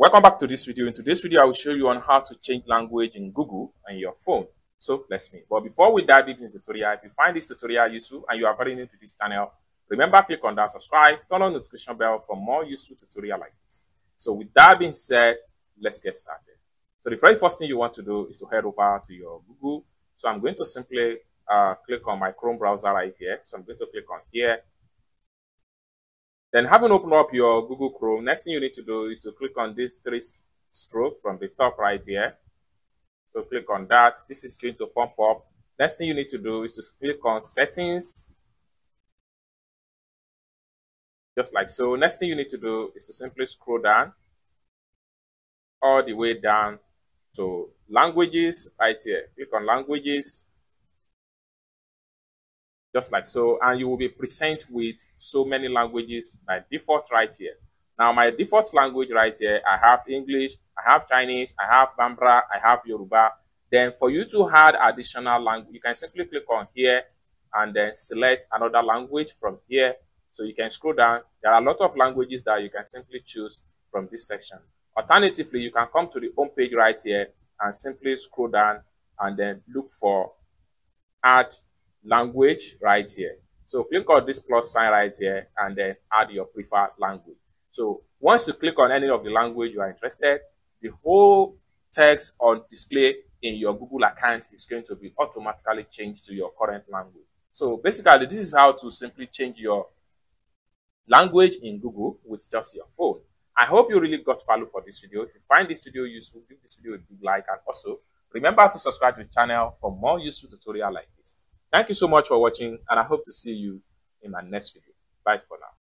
Welcome back to this video. In today's video, I will show you on how to change language in Google and your phone. So let's meet. But before we dive into the tutorial, if you find this tutorial useful and you are very new to this channel, remember click on that subscribe, turn on the notification bell for more useful tutorial like this. So with that being said, let's get started. So the very first thing you want to do is to head over to your Google. So I'm going to simply uh, click on my Chrome browser right here. So I'm going to click on here then having opened up your Google Chrome, next thing you need to do is to click on this three stroke from the top right here. So click on that. This is going to pump up. Next thing you need to do is to click on settings. Just like so. Next thing you need to do is to simply scroll down all the way down to languages right here. Click on languages just like so, and you will be present with so many languages by default right here. Now, my default language right here, I have English, I have Chinese, I have Bambara, I have Yoruba. Then for you to add additional language, you can simply click on here and then select another language from here. So you can scroll down. There are a lot of languages that you can simply choose from this section. Alternatively, you can come to the home page right here and simply scroll down and then look for add language right here. So click on this plus sign right here and then add your preferred language. So once you click on any of the language you are interested, the whole text on display in your Google account is going to be automatically changed to your current language. So basically, this is how to simply change your language in Google with just your phone. I hope you really got value for this video. If you find this video useful, give this video a big like and also remember to subscribe to the channel for more useful tutorial like this. Thank you so much for watching and I hope to see you in my next video. Bye for now.